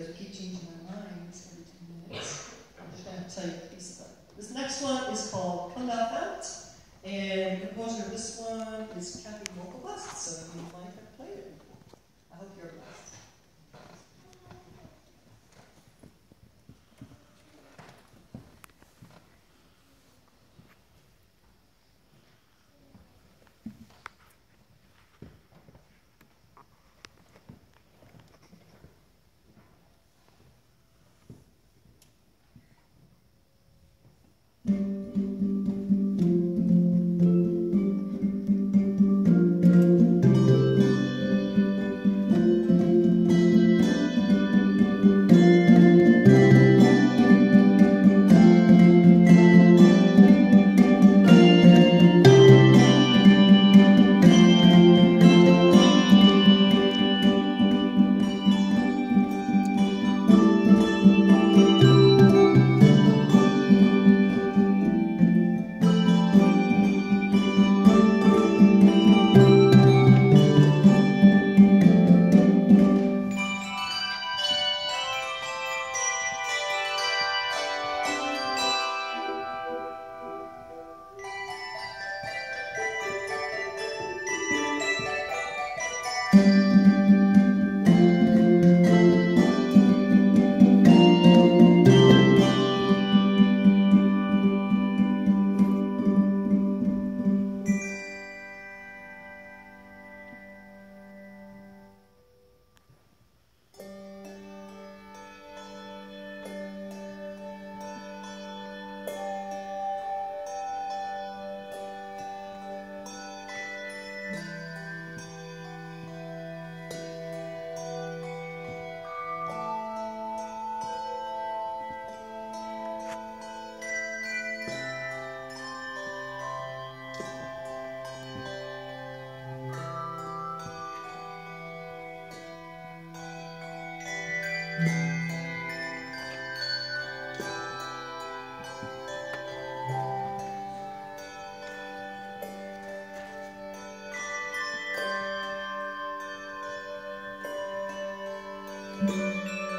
I keep changing my minds every two minutes. Piece of it. This next one is called Come Out and the composer of this one is Kathy Mokelbust, so you might have played it. I hope you're blessed. Música